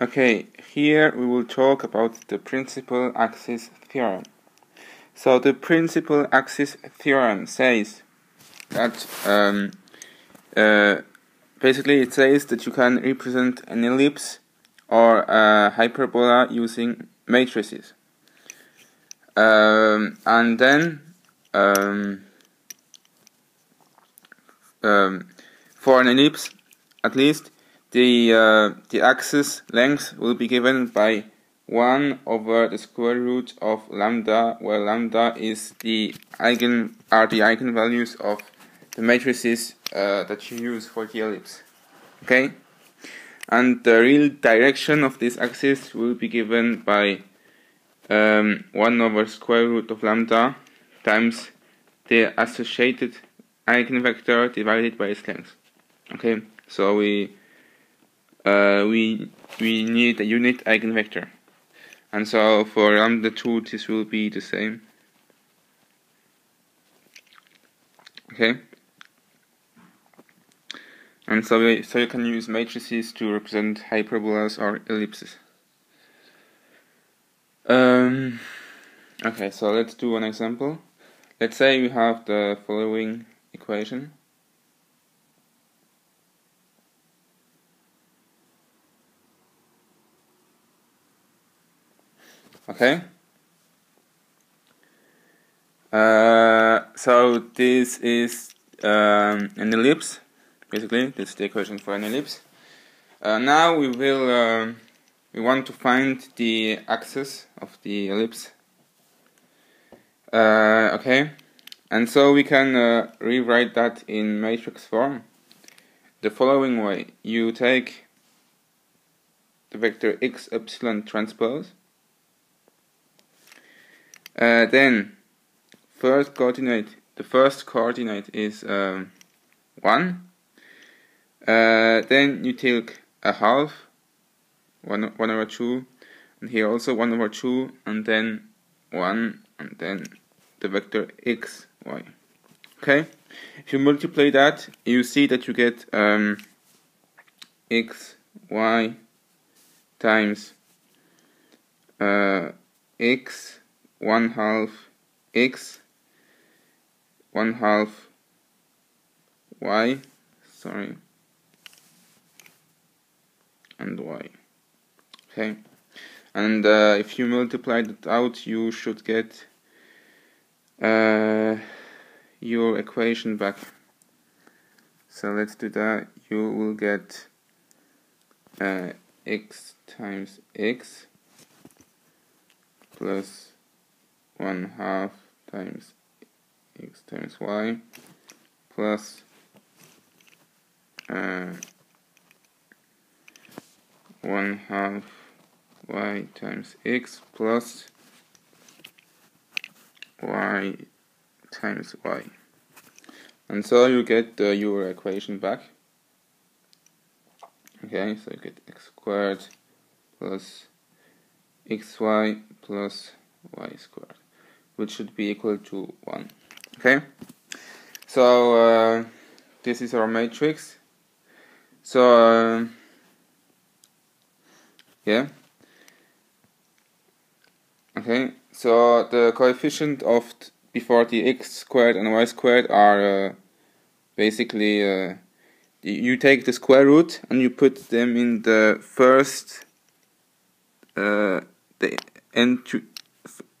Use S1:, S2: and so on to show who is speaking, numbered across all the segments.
S1: Okay, here we will talk about the principal axis theorem. So the principal axis theorem says that um, uh, basically it says that you can represent an ellipse or a hyperbola using matrices. Um, and then um, um for an ellipse, at least the uh, the axis length will be given by 1 over the square root of lambda, where lambda is the eigen are the eigenvalues of the matrices uh, that you use for the ellipse. Okay, and the real direction of this axis will be given by um, 1 over square root of lambda times the associated eigenvector divided by its length. Okay, so we uh, we we need a unit eigenvector. And so for lambda 2 this will be the same. Okay. And so we, so you can use matrices to represent hyperbolas or ellipses. Um, okay so let's do an example. Let's say we have the following equation Okay. Uh, so this is um, an ellipse, basically. This is the equation for an ellipse. Uh, now we will uh, we want to find the axis of the ellipse. Uh, okay, and so we can uh, rewrite that in matrix form. The following way: you take the vector x epsilon transpose uh, then first coordinate, the first coordinate is um, 1. Uh, then you take a half, 1, 1 over 2, and here also 1 over 2, and then 1, and then the vector x, y. Okay? If you multiply that, you see that you get um, x, y times uh, x 1 half x 1 half y sorry and y. Okay. And uh, if you multiply that out you should get uh, your equation back. So let's do that. You will get uh, x times x plus 1 half times x times y plus uh, 1 half y times x plus y times y. And so you get uh, your equation back. Okay, so you get x squared plus xy plus y squared which should be equal to 1 okay? So uh, this is our matrix. So uh, yeah. Okay? So the coefficient of before the x squared and y squared are uh, basically uh, you take the square root and you put them in the first uh, the entry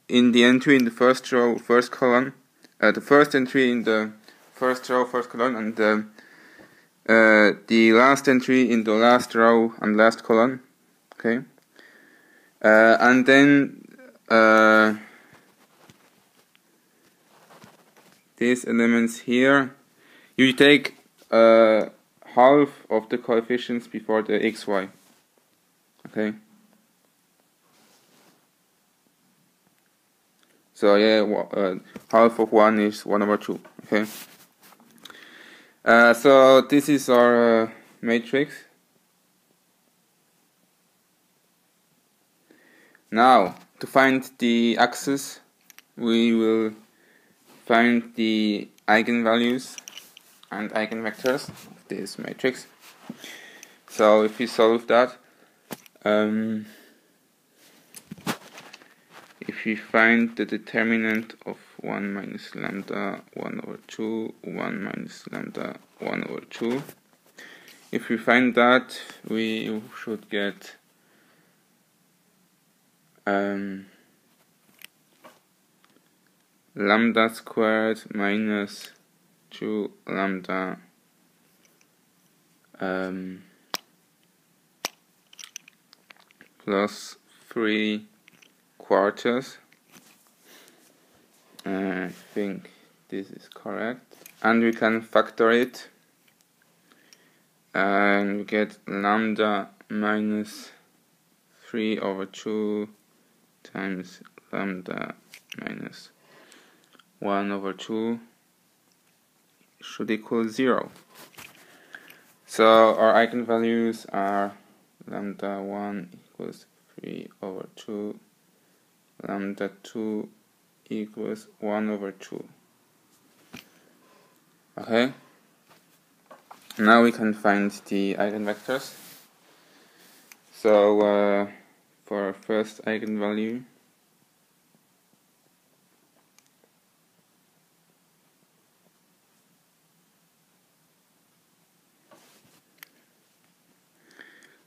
S1: in the entry in the first row, first column, uh, the first entry in the first row, first column, and the, uh, the last entry in the last row and last column. Okay, uh, and then uh, these elements here, you take uh, half of the coefficients before the xy. Okay. So yeah, uh, half of 1 is 1 over 2. Okay. Uh, so this is our uh, matrix. Now, to find the axis, we will find the eigenvalues and eigenvectors of this matrix. So if we solve that, um, if we find the determinant of 1 minus lambda 1 over 2, 1 minus lambda 1 over 2, if we find that, we should get um, lambda squared minus 2 lambda um, plus 3 quarters. I think this is correct. And we can factor it and we get lambda minus 3 over 2 times lambda minus 1 over 2 should equal 0. So our eigenvalues are lambda 1 equals 3 over 2, lambda 2 equals 1 over 2. Okay? Now we can find the eigenvectors. So uh, for our first eigenvalue,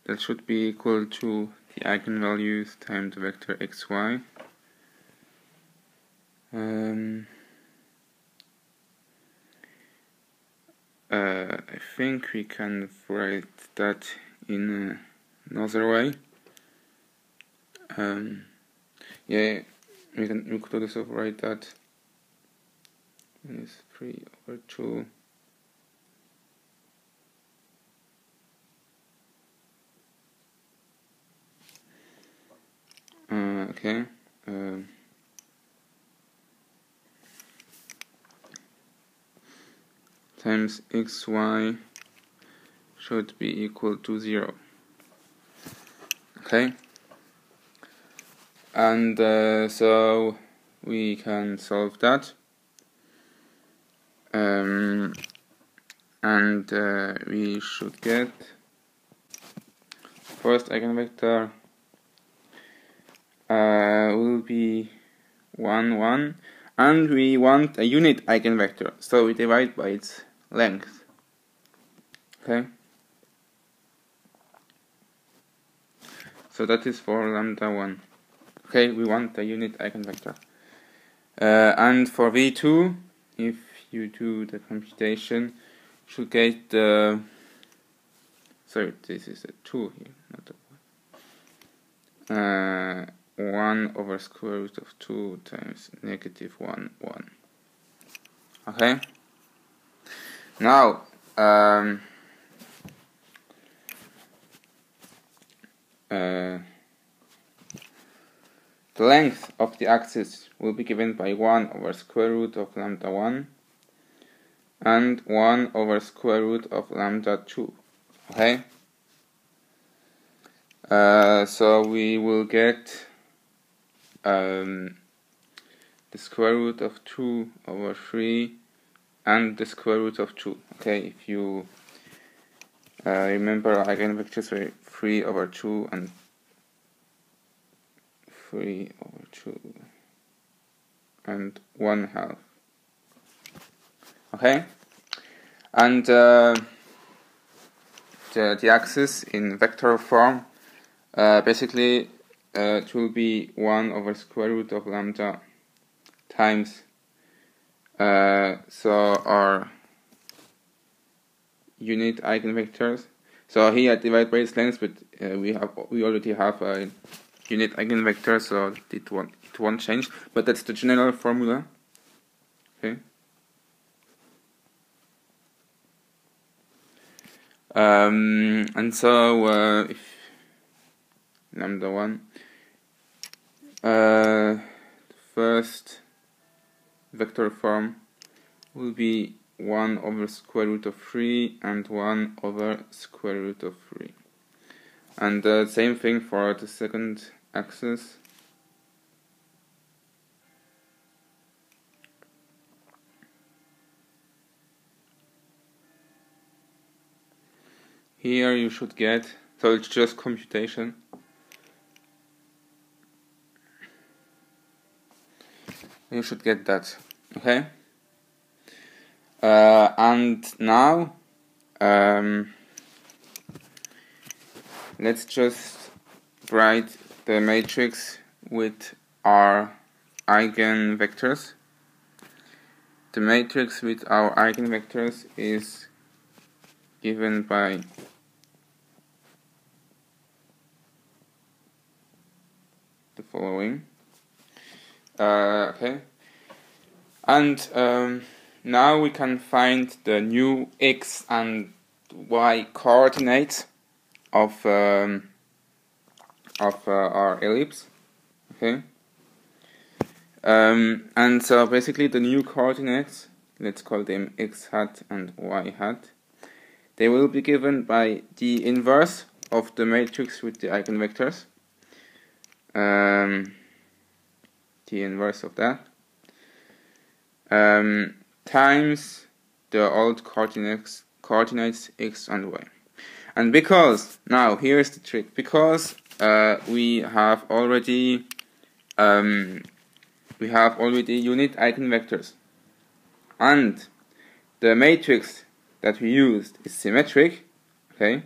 S1: that should be equal to the eigenvalues times the vector xy. Um, uh, I think we can write that in another way. Um, yeah, we can we could also write that is 3 over 2 Uh, okay. Uh, times xy should be equal to 0. Okay. And uh, so we can solve that. Um, and uh, we should get first eigenvector uh, will be 1 1 and we want a unit eigenvector. So we divide by its length. Okay. So that is for lambda 1 okay we want a unit eigenvector. Uh, and for v2 if you do the computation you should get the sorry this is a 2 here not a 1 uh, 1 over square root of 2 times negative 1 1 okay? Now um, uh, the length of the axis will be given by 1 over square root of lambda 1 and 1 over square root of lambda 2 okay? Uh, so we will get um, the square root of 2 over 3 and the square root of 2 okay if you uh, remember eigenvectors are 3 over 2 and 3 over 2 and 1 half. Okay? And uh, the, the axis in vector form uh, basically uh, it will be 1 over square root of lambda times uh, so our unit eigenvectors. So here I divide by its length but uh, we have we already have a unit eigenvector so it won't it won't change. But that's the general formula. Okay. Um, and so uh, if lambda 1 uh, first vector form will be 1 over square root of 3 and 1 over square root of 3 and the uh, same thing for the second axis. Here you should get so it's just computation you should get that okay? Uh, and now um, let's just write the matrix with our eigenvectors. The matrix with our eigenvectors is given by the following uh, okay. And um, now we can find the new x and y coordinates of um, of uh, our ellipse. Okay. Um, and so basically the new coordinates let's call them x hat and y hat they will be given by the inverse of the matrix with the eigenvectors. Um, the inverse of that. Um, times the old coordinates coordinates x and y. And because now here's the trick. Because uh, we have already um, we have already unit eigenvectors. And the matrix that we used is symmetric okay?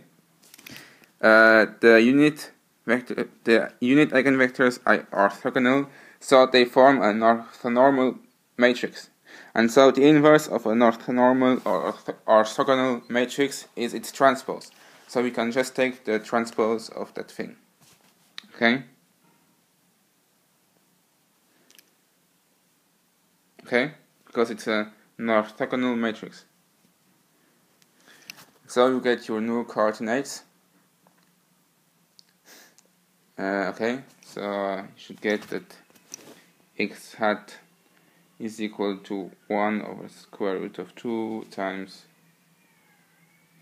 S1: Uh, the unit vector the unit eigenvectors are orthogonal so they form an orthonormal matrix. And so the inverse of an orthonormal or orthogonal matrix is its transpose. So we can just take the transpose of that thing. Okay? Okay? Because it's a, an orthogonal matrix. So you get your new coordinates. Uh, okay? So you should get that x hat is equal to 1 over square root of 2 times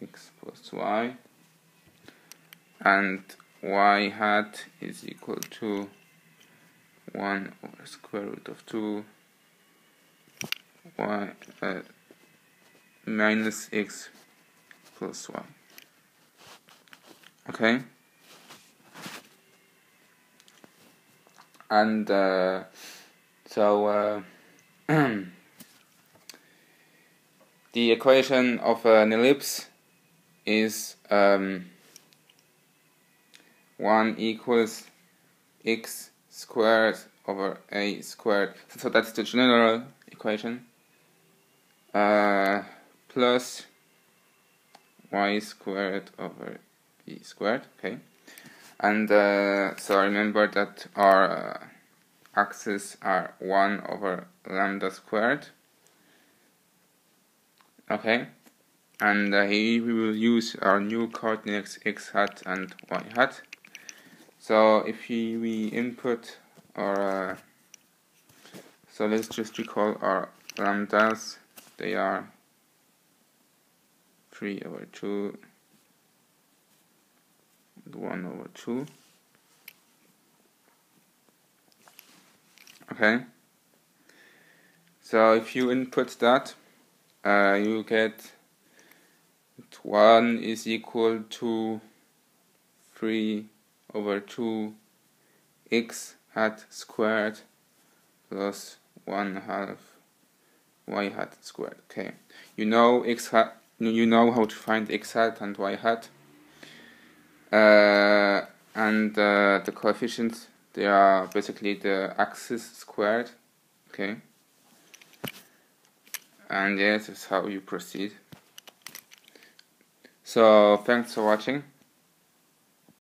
S1: x plus y and y hat is equal to 1 over square root of 2 y uh, minus x plus y. Okay? And uh, so uh, the equation of an ellipse is um, 1 equals x squared over a squared. So that's the general equation uh, plus y squared over b squared okay and uh, so remember that our uh, axes are 1 over lambda squared. Okay. And uh, here we will use our new coordinates x hat and y hat. So if we, we input our uh, so let's just recall our lambdas. They are 3 over 2 1 over 2 okay so if you input that uh, you get 1 is equal to 3 over 2 x hat squared plus 1 half y hat squared. Okay, you know x hat. You know how to find x hat and y hat. Uh, and uh, the coefficients they are basically the axis squared. Okay. And yes, that's how you proceed. So thanks for watching.